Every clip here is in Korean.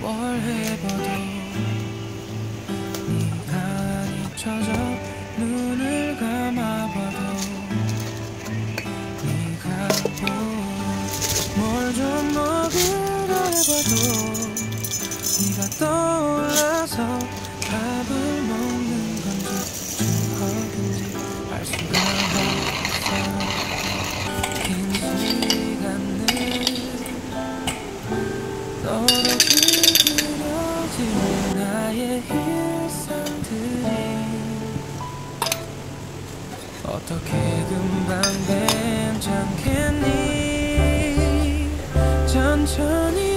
뭘 해봐도 네가 잊혀져 눈을 감아봐도 네가 뭘좀 먹으려 해봐도 네가 떠올라서 밥을 먹는 건지 추억인지 알 수가 없어. 긴 시간을 떠올라 어떻게 금방 괜찮겠니? 천천히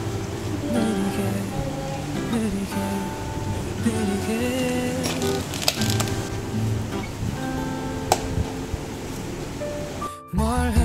뭘